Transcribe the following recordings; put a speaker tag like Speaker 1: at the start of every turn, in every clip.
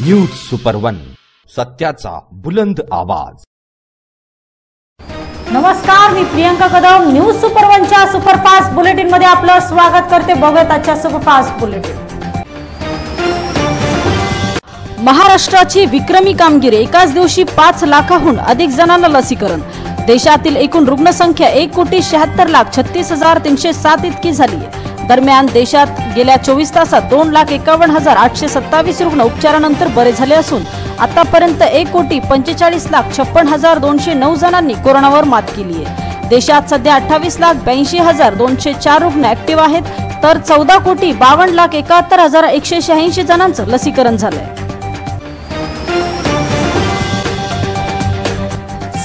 Speaker 1: News super one सत्याचा बुलंद आवाज.
Speaker 2: नमस्कार मी प्रियंका कदम. न्यूज सुपरवनच्या सुपरफास्ट बुलेटिनमध्ये आपलं स्वागत करते. बघत आजच्या सुपरफास्ट बुलेटिन. महाराष्ट्राची विक्रमी कामगिरी एकाच दिवशी पाच लाखाहून अधिक जणांना लसीकरण. देशातील एकूण रुग्णसंख्या एक कोटी शहात्तर लाख छत्तीस हजार तीनशे सात इतकी झाली आहे दरम्यान देशात गेल्या चोवीस तासात दोन लाख एकावन्न हजार आठशे सत्तावीस रुग्ण उपचारानंतर बरे झाले असून आतापर्यंत एक कोटी पंचेचाळीस लाख छप्पन हजार दोनशे नऊ जणांनी कोरोनावर मात केली आहे. देशात सध्या अठ्ठावीस लाख ब्याऐंशी हजार दोनशे चार रुग्ण ऍक्टिव्ह आहेत तर चौदा कोटी बावन्न लाख एकाहत्तर हजार एकशे शहाऐंशी जणांचं लसीकरण झालंय.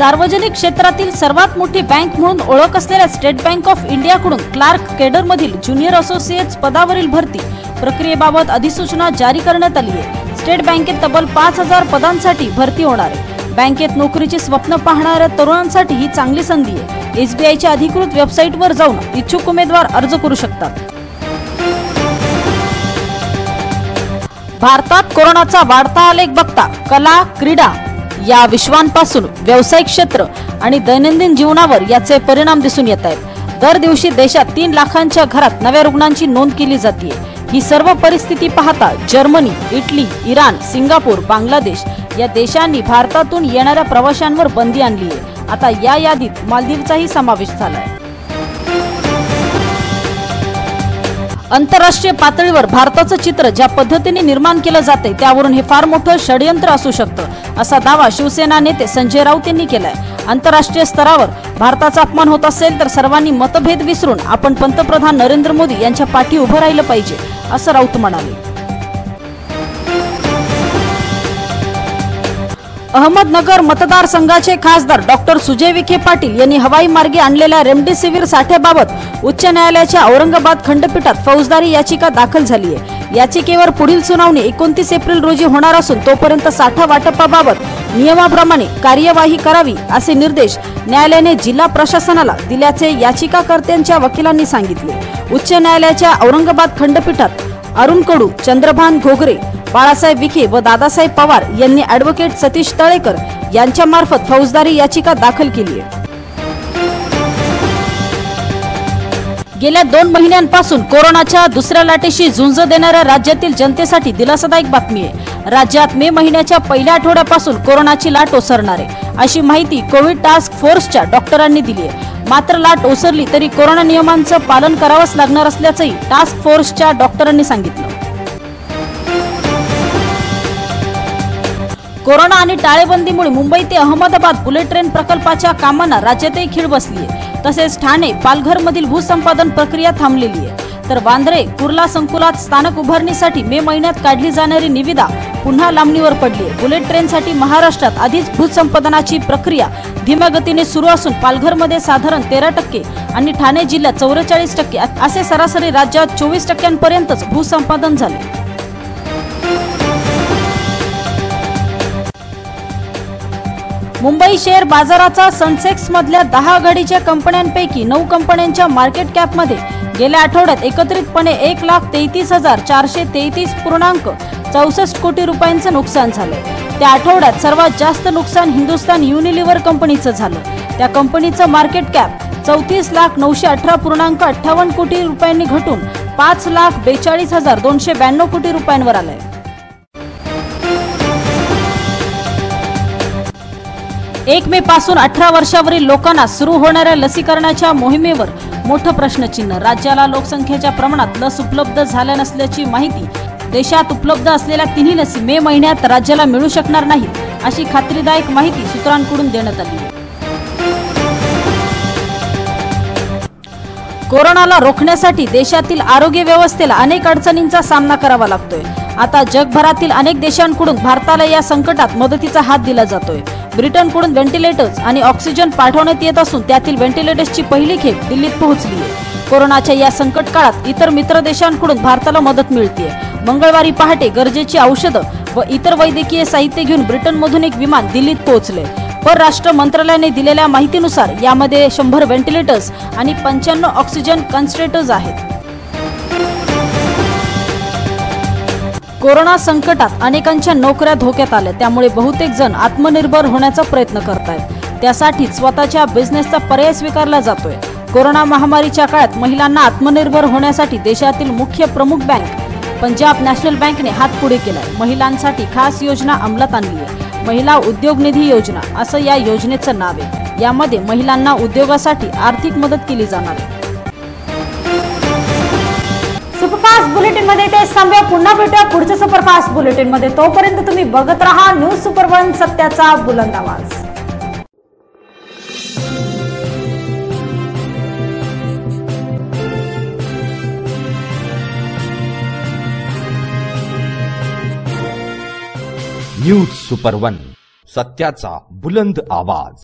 Speaker 2: सार्वजनिक क्षेत्रातील सर्वात मोठी बँक म्हणून ओळख असलेल्या स्टेट बँक ऑफ इंडियाकडून क्लार्क केडरमधील ज्युनियर असोसिएट्स पदावरील भरती प्रक्रियेबाबत अधिसूचना जारी करण्यात आली आहे. स्टेट बँकेत तब्बल पाच हजार पदांसाठी भरती होणार आहे. बँकेत नोकरीची स्वप्न पाहणाऱ्या तरुणांसाठी ही चांगली संधी आहे. एसबीआयच्या अधिकृत वेबसाईटवर जाऊन इच्छुक उमेदवार अर्ज करू शकतात. भारतात कोरोनाचा वाढता आलेख बघता कला क्रीडा या विश्वांपासून व्यावसायिक क्षेत्र आणि दैनंदिन जीवनावर याचे परिणाम दिसून येत आहेत. दर दिवशी देशात तीन लाखांच्या घरात नव्या रुग्णांची नोंद केली जाते ही सर्व परिस्थिती पाहता Germany Italy Iran Singapore Bangladesh या देशांनी भारतातून येणाऱ्या प्रवाशांवर बंदी आणली आहे आता या यादीत मालदीवचाही समावेश झाला आहे आंतरराष्ट्रीय पातळीवर भारताचं चित्र ज्या पद्धतीने निर्माण केलं जाते त्यावरून हे फार मोठं षडयंत्र असू शकतं असा दावा शिवसेना नेते संजय राऊत यांनी केलाय. आंतरराष्ट्रीय स्तरावर भारताचा अपमान होत असेल तर सर्वांनी मतभेद विसरून आपण पंतप्रधान नरेंद्र मोदी यांच्या पाठी उभं राहिलं पाहिजे असं राऊत म्हणाले. अहमदनगर मतदारसंघाचे खासदार डॉक्टर सुजय विखे पाटील यांनी हवाई मार्गे आणलेल्या रेमडेसिवीर साठ्याबाबत उच्च न्यायालयाच्या औरंगाबाद खंडपीठात फौजदारी याचिका दाखल झाली आहे. याचिकेवर पुढील सुनावणी एकोणतीस एप्रिल रोजी होणार असून तोपर्यंत साठा वाटपाबाबत नियमाप्रमाणे कार्यवाही करावी असे निर्देश न्यायालयाने जिल्हा प्रशासनाला दिल्याचे याचिकाकर्त्यांच्या वकिलांनी सांगितले. उच्च न्यायालयाच्या औरंगाबाद खंडपीठात अरुण कडू चंद्रभान घोगरे बाळासाहेब विखे व दादासाहेब पवार यांनी अॅडव्होकेट सतीश तळेकर यांच्या मार्फत फौजदारी याचिका दाखल केली आहे. गेल्या दोन महिन्यांपासून कोरोनाच्या दुसऱ्या लाटेशी झुंज देणाऱ्या राज्यातील जनतेसाठी दिलासादायक बातमी आहे. राज्यात मे महिन्याच्या पहिल्या आठवड्यापासून कोरोनाची लाट ओसरणार आहे. अशी माहिती कोविड टास्क फोर्सच्या डॉक्टरांनी दिली आहे. मात्र लाट ओसरली तरी कोरोना नियमांचं पालन करावंच लागणार असल्याचंही टास्क फोर्सच्या डॉक्टरांनी सांगितलं. कोरोना आणि टाळेबंदीमुळे मुंबई ते अहमदाबाद बुलेट ट्रेन प्रकल्पाच्या कामांना राज्यातही खीळ बसली आहे तसेच ठाणे पालघर मधील भूसंपादन प्रक्रिया थांबलेली आहे तर वांद्रे कुर्ला संकुलात स्थानक उभारणीसाठी मे महिन्यात काढली जाणारी निविदा पुन्हा लांबणीवर पडली आहे बुलेट ट्रेनसाठी महाराष्ट्रात आधीच भूसंपादनाची प्रक्रिया धीम्या गतीने सुरू असून पालघरमध्ये साधारण तेरा टक्के आणि ठाणे जिल्ह्यात चौवेचाळीस टक्के असे सरासरी राज्यात चोवीस टक्क्यांपर्यंतच भूसंपादन झाले. मुंबई शेअर बाजाराचा सनसेक्स मधल्या दहा आघाडीच्या कंपन्यांपैकी नऊ कंपन्यांच्या मार्केट कॅपमध्ये गेल्या आठवड्यात एकत्रितपणे एक लाख तेहतीस हजार चारशे तेहतीस पूर्णांक चौसष्ट कोटी रुपयांचं नुकसान झालं. त्या आठवड्यात सर्वात जास्त नुकसान हिंदुस्तान युनिलिव्हर कंपनीचं झालं. त्या कंपनीचं मार्केट कॅप चौतीस लाख नऊशे अठरा पूर्णांक अठ्ठावन्न कोटी रुपयांनी घटून पाच लाख बेचाळीस हजार दोनशे ब्याण्णव कोटी रुपयांवर आलंय. एक मे पासून अठरा वर्षावरील लोकांना सुरू होणाऱ्या लसीकरणाच्या मोहिमेवर मोठं प्रश्नचिन्ह. राज्याला लोकसंख्येच्या प्रमाणात लस उपलब्ध झाल्या नसल्याची माहिती देशात उपलब्ध असलेल्या तिन्ही लसी मे महिन्यात राज्याला मिळू शकणार नाही अशी खात्रीदायक माहिती सूत्रांकडून देण्यात आली. कोरोनाला रोखण्यासाठी देशातील आरोग्य व्यवस्थेला अनेक अडचणींचा सामना करावा लागतोय. आता जगभरातील अनेक देशांकडून भारताला या संकटात मदतीचा हात दिला जातोय. ब्रिटनकडून व्हेंटिलेटर्स आणि ऑक्सिजन पाठवण्यात येत असून त्यातील व्हेंटिलेटर्सची पहिली खेप दिल्लीत पोहोचली आहे. कोरोनाच्या या संकट काळात इतर मित्र देशांकडून भारताला मदत मिळते मंगळवारी पहाटे गरजेची औषधं व इतर वैद्यकीय साहित्य घेऊन ब्रिटनमधून एक विमान दिल्लीत पोहोचले परराष्ट्र मंत्रालयाने दिलेल्या माहितीनुसार यामध्ये शंभर व्हेंटिलेटर्स आणि पंच्याण्णव ऑक्सिजन कन्स्ट्रेटर्स आहेत. कोरोना संकटात अनेकांच्या नोकऱ्या धोक्यात आल्या. त्यामुळे बहुतेक जण आत्मनिर्भर होण्याचा प्रयत्न करतायत. त्यासाठी स्वतःच्या बिझनेसचा पर्याय स्वीकारला जातोय. कोरोना महामारीच्या काळात महिलांना आत्मनिर्भर होण्यासाठी देशातील मुख्य प्रमुख बँक पंजाब नॅशनल बँकने हात पुढे केलाय. महिलांसाठी खास योजना अंमलात आणली आहे महिला उद्योग निधी योजना असं या योजनेचं नाव आहे. यामध्ये महिलांना उद्योगासाठी आर्थिक मदत केली जाणार आहे.
Speaker 3: सुपरफास्ट बुलेटिनमध्ये ते थांबूया पुन्हा भेटूया पुढच्या सुपरफास्ट बुलेटिनमध्ये. तोपर्यंत तुम्ही बघत राहा न्यूज सुपर वन सत्याचा बुलंद आवाज.
Speaker 1: न्यूज सुपर वन सत्याचा बुलंद आवाज.